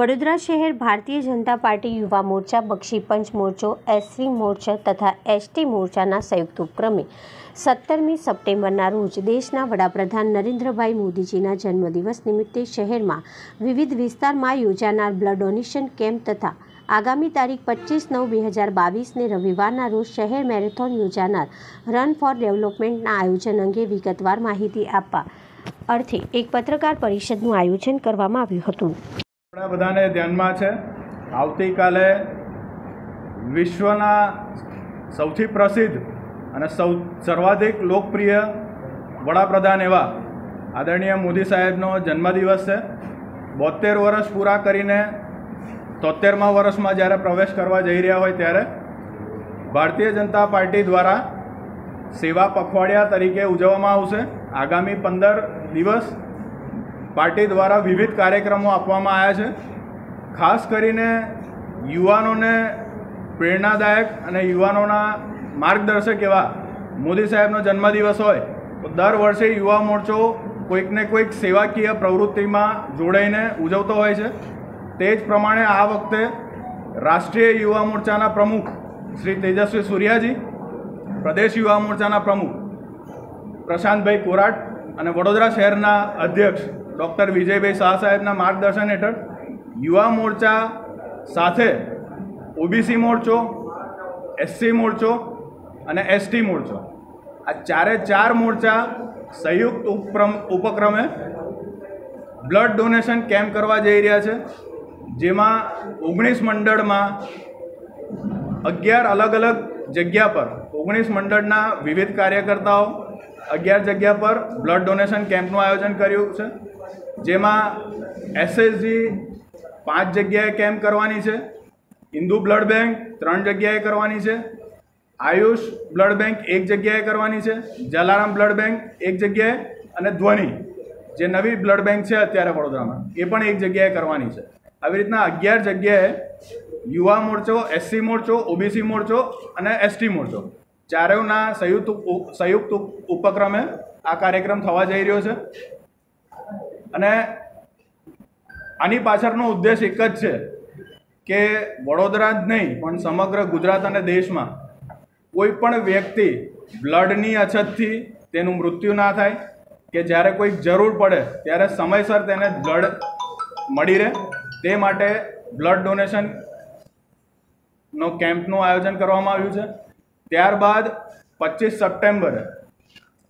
વડોદરા શહેર ભારતીય જનતા પાર્ટી યુવા મોરચા, બક્ષી પંચ મોરચો એસસી મોરચા તથા એસટી મોરચાના સંયુક્ત ઉપક્રમે સત્તરમી સપ્ટેમ્બરના રોજ દેશના વડાપ્રધાન નરેન્દ્રભાઈ મોદીજીના જન્મદિવસ નિમિત્તે શહેરમાં વિવિધ વિસ્તારમાં યોજાનાર બ્લડ ડોનેશન કેમ્પ તથા આગામી તારીખ પચીસ નવ બે હજાર બાવીસને રવિવારના રોજ શહેર મેરેથોન યોજાનાર રન ફોર ડેવલપમેન્ટના આયોજન અંગે વિગતવાર માહિતી આપવા અર્થે એક પત્રકાર પરિષદનું આયોજન કરવામાં આવ્યું હતું. બધાને ધ્યાનમાં છે. આવતીકાલે વિશ્વના સૌથી પ્રસિદ્ધ અને સૌ, સર્વાધિક લોકપ્રિય વડાપ્રધાન એવા આદરણીય મોદી સાહેબનો જન્મદિવસ છે. બોતેર વર્ષ પૂરા કરીને તોતેરમા વર્ષમાં જ્યારે પ્રવેશ કરવા જઈ રહ્યા હોય ત્યારે ભારતીય જનતા પાર્ટી દ્વારા સેવા પખવાડિયા તરીકે ઉજવવામાં આવશે. આગામી પંદર દિવસ પાર્ટી દ્વારા વિવિધ કાર્યક્રમો આપવામાં આવ્યા છે. ખાસ કરીને યુવાનોને પ્રેરણાદાયક અને યુવાનોના માર્ગદર્શક એવા મોદી સાહેબનો જન્મદિવસ હોય, તો દર વર્ષે યુવા મોરચો કોઈકને કોઈક સેવાકીય પ્રવૃત્તિમાં જોડાઈને ઉજવતો હોય છે. તે જ પ્રમાણે આ વખતે રાષ્ટ્રીય યુવા મોરચાના પ્રમુખ શ્રી તેજસ્વી સૂર્યાજી, પ્રદેશ યુવા મોરચાના પ્રમુખ પ્રશાંતભાઈ કોરાટ અને વડોદરા શહેરના અધ્યક્ષ ડૉક્ટર વિજયભાઈ શાહ સાહેબના માર્ગદર્શન હેઠળ યુવા મોરચા સાથે ઓબીસી મોરચો એસસી મોરચો અને એસટી મોરચો. આ ચારે ચાર મોરચા સંયુક્ત ઉપક્રમ, ઉપક્રમે બ્લડ ડોનેશન કેમ્પ કરવા જઈ રહ્યા છે. જેમાં ઓગણીસ મંડળમાં અગિયાર અલગ અલગ જગ્યા પર ઓગણીસ મંડળના વિવિધ કાર્યકર્તાઓ અગિયાર જગ્યા પર બ્લડ ડોનેશન કેમ્પનું આયોજન કર્યું છે, જેમાં એસએસજી પાંચ જગ્યાએ કેમ્પ કરવાની છે, હિન્દુ બ્લડ બેંક ત્રણ જગ્યાએ કરવાની છે, આયુષ બ્લડ બેંક એક જગ્યાએ કરવાની છે, જલારામ બ્લડ બેંક એક જગ્યાએ અને ધ્વનિ, જે નવી બ્લડ બેંક છે અત્યારે વડોદરામાં, એ પણ એક જગ્યાએ કરવાની છે. આવી રીતના અગિયાર જગ્યાએ યુવા મોરચો એસસી મોરચો ઓબીસી મોરચો અને એસટી મોરચો ચારેયના સંયુક્ત સંયુક્ત ઉપક્રમે આ કાર્યક્રમ થવા જઈ રહ્યો છે. અને આની પાછળનો ઉદ્દેશ એક જ છે કે વડોદરા જ નહીં, પણ સમગ્ર ગુજરાત અને દેશમાં કોઈ પણ વ્યક્તિ બ્લડની અછતથી તેનું મૃત્યુ ના થાય, કે જ્યારે કોઈક જરૂર પડે, ત્યારે સમયસર તેને બ્લડ મળી રહે. તે માટે બ્લડ ડોનેશન નો કેમ્પનું આયોજન કરવામાં આવ્યું છે. ત્યારબાદ પચીસ સપ્ટેમ્બર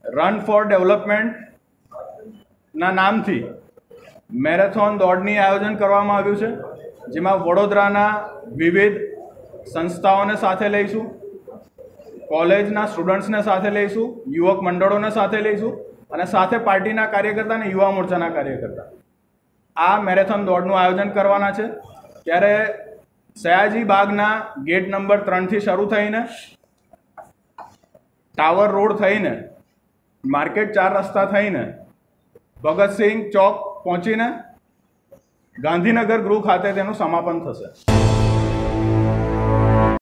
રન ફોર ડેવલપમેન્ટના નામથી મેરેથોન દોડની આયોજન કરવામાં આવ્યું છે, જેમાં વડોદરાના વિવિધ સંસ્થાઓને સાથે લઈશું, કોલેજના સ્ટુડન્ટ્સને સાથે લઈશું, યુવક મંડળોને સાથે લઈશું અને સાથે પાર્ટીના કાર્યકર્તા અને યુવા મોરચાના કાર્યકર્તા. આ મેરેથોન દોડનું આયોજન કરવાના છે. ત્યારે સયાજી બાગના ગેટ નંબર ત્રણથી શરૂ થઈને ટાવર રોડ થઈને, માર્કેટ ચાર રસ્તા થઈને, ભગતસિંહ ચોક પહોંચીને ગાંધીનગર ગૃહ ખાતે તેનું સમાપન થશે.